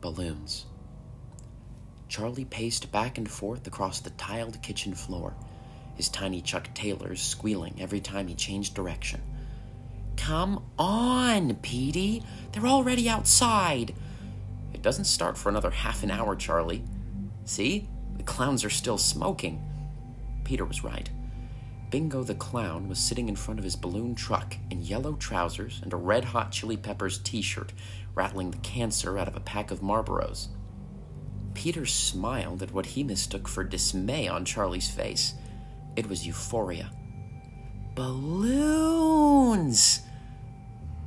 balloons. Charlie paced back and forth across the tiled kitchen floor, his tiny Chuck Taylors squealing every time he changed direction. Come on, Petey. They're already outside. It doesn't start for another half an hour, Charlie. See? The clowns are still smoking. Peter was right. Bingo the clown was sitting in front of his balloon truck in yellow trousers and a red hot chili peppers t shirt, rattling the cancer out of a pack of Marlboros. Peter smiled at what he mistook for dismay on Charlie's face. It was euphoria. Balloons!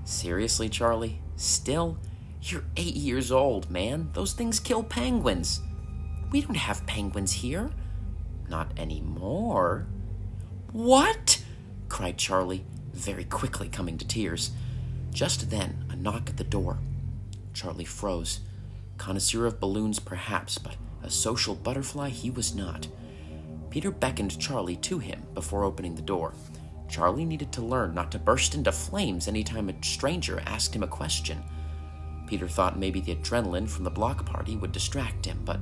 Seriously, Charlie? Still? You're eight years old, man. Those things kill penguins. We don't have penguins here. Not anymore. What? cried Charlie, very quickly coming to tears. Just then, a knock at the door. Charlie froze. Connoisseur of balloons, perhaps, but a social butterfly he was not. Peter beckoned Charlie to him before opening the door. Charlie needed to learn not to burst into flames any time a stranger asked him a question. Peter thought maybe the adrenaline from the block party would distract him, but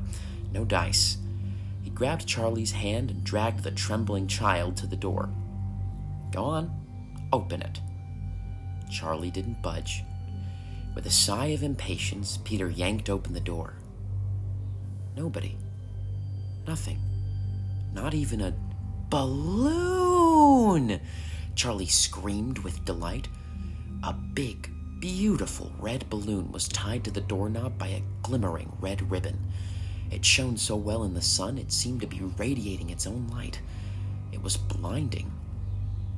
no dice. Grabbed Charlie's hand and dragged the trembling child to the door. Go on, open it. Charlie didn't budge. With a sigh of impatience, Peter yanked open the door. Nobody. Nothing. Not even a balloon! Charlie screamed with delight. A big, beautiful red balloon was tied to the doorknob by a glimmering red ribbon. It shone so well in the sun it seemed to be radiating its own light. It was blinding,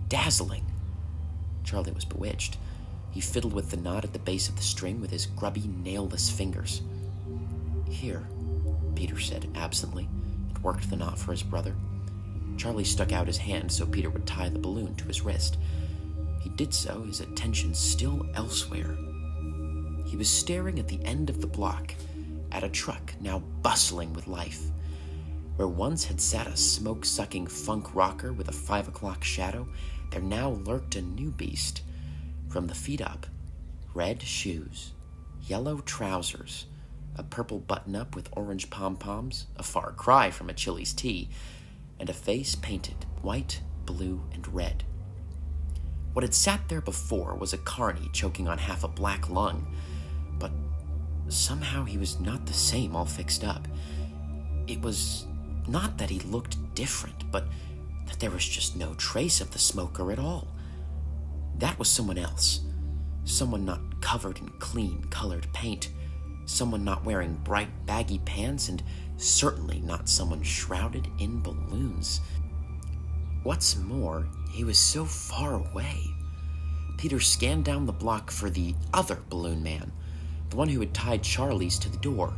dazzling. Charlie was bewitched. He fiddled with the knot at the base of the string with his grubby, nailless fingers. Here, Peter said absently, and worked the knot for his brother. Charlie stuck out his hand so Peter would tie the balloon to his wrist. He did so, his attention still elsewhere. He was staring at the end of the block, at a truck now bustling with life. Where once had sat a smoke sucking funk rocker with a five o'clock shadow, there now lurked a new beast. From the feet up, red shoes, yellow trousers, a purple button up with orange pom poms, a far cry from a Chili's tee, and a face painted white, blue, and red. What had sat there before was a carny choking on half a black lung, but somehow he was not the same, all fixed up. It was not that he looked different, but that there was just no trace of the smoker at all. That was someone else. Someone not covered in clean, colored paint. Someone not wearing bright, baggy pants, and certainly not someone shrouded in balloons. What's more, he was so far away. Peter scanned down the block for the other balloon man, the one who had tied Charlie's to the door.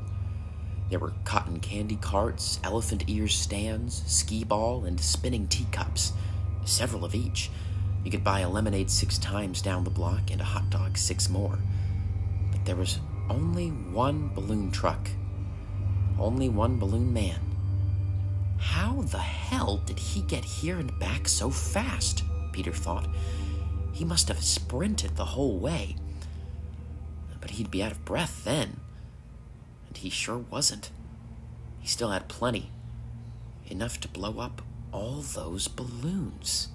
There were cotton candy carts, elephant ear stands, skee ball, and spinning teacups, several of each. You could buy a lemonade six times down the block and a hot dog six more. But there was only one balloon truck, only one balloon man. How the hell did he get here and back so fast? Peter thought. He must have sprinted the whole way. But he'd be out of breath then. And he sure wasn't. He still had plenty. Enough to blow up all those balloons.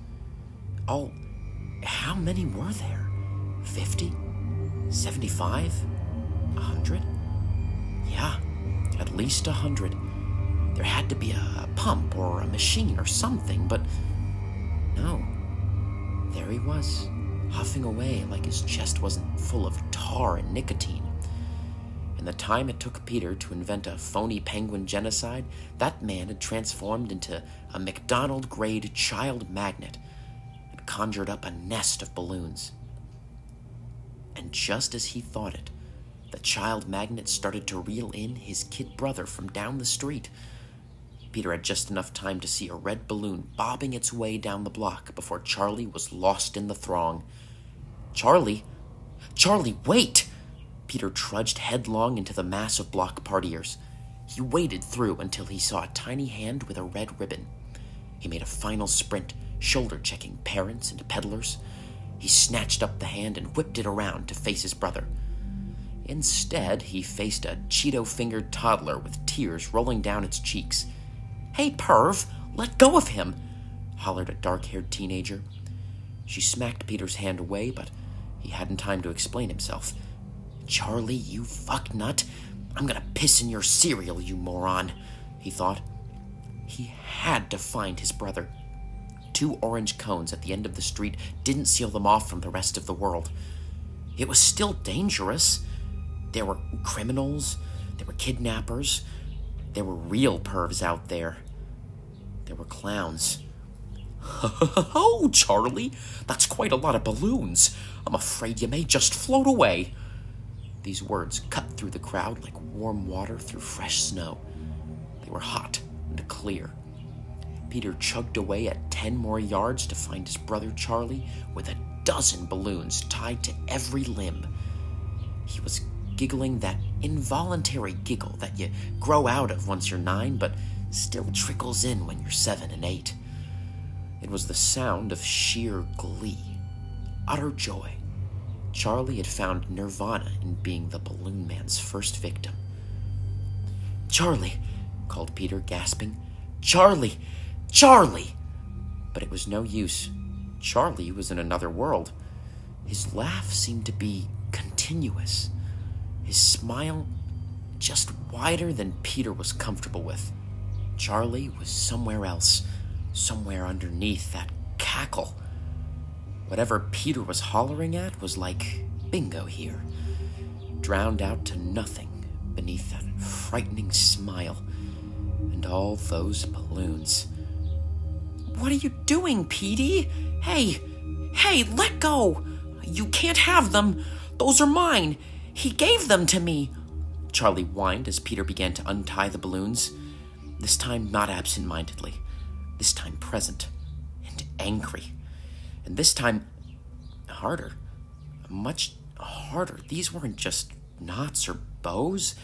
All. How many were there? Fifty? Seventy-five? A hundred? Yeah, at least a hundred. There had to be a pump or a machine or something, but no. There he was, huffing away like his chest wasn't full of tar and nicotine. In the time it took Peter to invent a phony penguin genocide, that man had transformed into a McDonald grade child magnet and conjured up a nest of balloons. And just as he thought it, the child magnet started to reel in his kid brother from down the street. Peter had just enough time to see a red balloon bobbing its way down the block before Charlie was lost in the throng. Charlie? Charlie, wait! Peter trudged headlong into the mass of block partiers. He waded through until he saw a tiny hand with a red ribbon. He made a final sprint, shoulder checking parents and peddlers. He snatched up the hand and whipped it around to face his brother. Instead, he faced a Cheeto fingered toddler with tears rolling down its cheeks. Hey, perv, let go of him, hollered a dark haired teenager. She smacked Peter's hand away, but he hadn't time to explain himself. Charlie, you fucknut. I'm gonna piss in your cereal, you moron, he thought. He had to find his brother. Two orange cones at the end of the street didn't seal them off from the rest of the world. It was still dangerous. There were criminals, there were kidnappers, there were real pervs out there. There were clowns. Oh, Charlie, that's quite a lot of balloons. I'm afraid you may just float away. These words cut through the crowd like warm water through fresh snow. They were hot and clear. Peter chugged away at ten more yards to find his brother Charlie with a dozen balloons tied to every limb. He was giggling that involuntary giggle that you grow out of once you're nine, but still trickles in when you're seven and eight. It was the sound of sheer glee, utter joy. Charlie had found nirvana in being the balloon man's first victim. Charlie, called Peter, gasping. Charlie! Charlie! But it was no use. Charlie was in another world. His laugh seemed to be continuous, his smile just wider than Peter was comfortable with. Charlie was somewhere else somewhere underneath that cackle. Whatever Peter was hollering at was like bingo here, drowned out to nothing beneath that frightening smile and all those balloons. What are you doing, Petey? Hey, hey, let go! You can't have them! Those are mine! He gave them to me! Charlie whined as Peter began to untie the balloons, this time not absent mindedly this time present and angry. And this time harder, much harder. These weren't just knots or bows.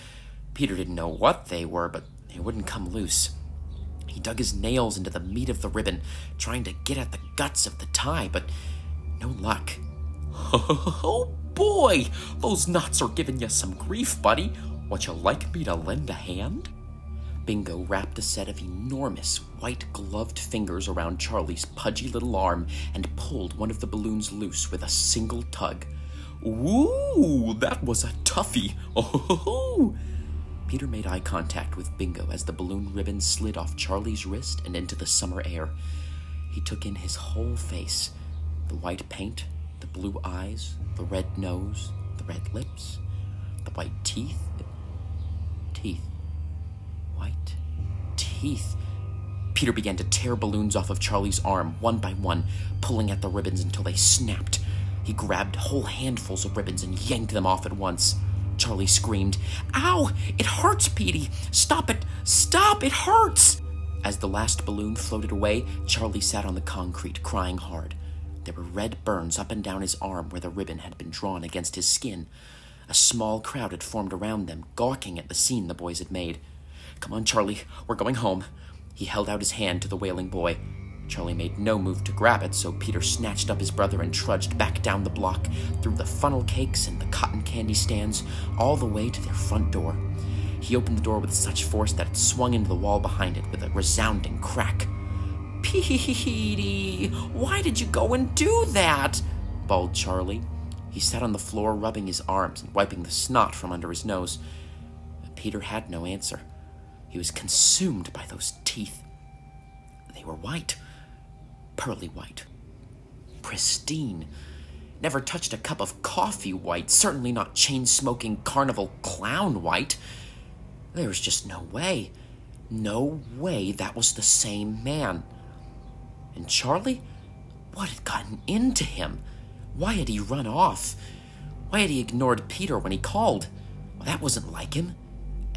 Peter didn't know what they were, but they wouldn't come loose. He dug his nails into the meat of the ribbon, trying to get at the guts of the tie, but no luck. Oh boy, those knots are giving you some grief, buddy. Would you like me to lend a hand? Bingo wrapped a set of enormous, white gloved fingers around Charlie's pudgy little arm and pulled one of the balloons loose with a single tug. Ooh, that was a toughie! Oh, Peter made eye contact with Bingo as the balloon ribbon slid off Charlie's wrist and into the summer air. He took in his whole face the white paint, the blue eyes, the red nose, the red lips, the white teeth. Teeth teeth. Peter began to tear balloons off of Charlie's arm, one by one, pulling at the ribbons until they snapped. He grabbed whole handfuls of ribbons and yanked them off at once. Charlie screamed, Ow! It hurts, Petey! Stop it! Stop! It hurts! As the last balloon floated away, Charlie sat on the concrete, crying hard. There were red burns up and down his arm where the ribbon had been drawn against his skin. A small crowd had formed around them, gawking at the scene the boys had made. Come on, Charlie, we're going home. He held out his hand to the wailing boy. Charlie made no move to grab it, so Peter snatched up his brother and trudged back down the block, through the funnel cakes and the cotton candy stands, all the way to their front door. He opened the door with such force that it swung into the wall behind it with a resounding crack. Petey, why did you go and do that? bawled Charlie. He sat on the floor, rubbing his arms and wiping the snot from under his nose. Peter had no answer. He was consumed by those teeth. They were white, pearly white, pristine. Never touched a cup of coffee white, certainly not chain smoking carnival clown white. There was just no way. No way that was the same man. And Charlie? What had gotten into him? Why had he run off? Why had he ignored Peter when he called? Well, that wasn't like him.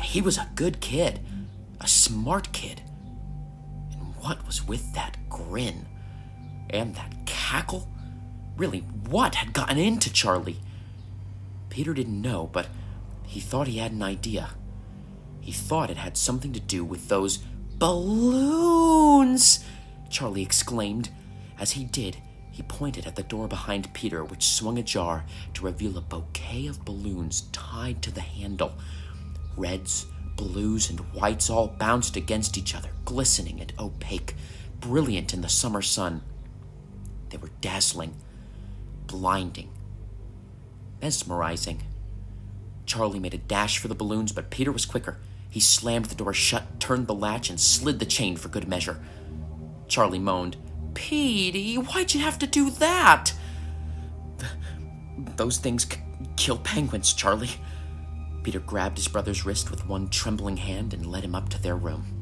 He was a good kid. A smart kid. And what was with that grin? And that cackle? Really, what had gotten into Charlie? Peter didn't know, but he thought he had an idea. He thought it had something to do with those balloons! Charlie exclaimed. As he did, He pointed at the door behind Peter, which swung ajar to reveal a bouquet of balloons tied to the handle. Reds, blues, and whites all bounced against each other, glistening and opaque, brilliant in the summer sun. They were dazzling, blinding, mesmerizing. Charlie made a dash for the balloons, but Peter was quicker. He slammed the door shut, turned the latch, and slid the chain for good measure. Charlie moaned, Petey, why'd you have to do that? Those things kill penguins, Charlie. Peter grabbed his brother's wrist with one trembling hand and led him up to their room.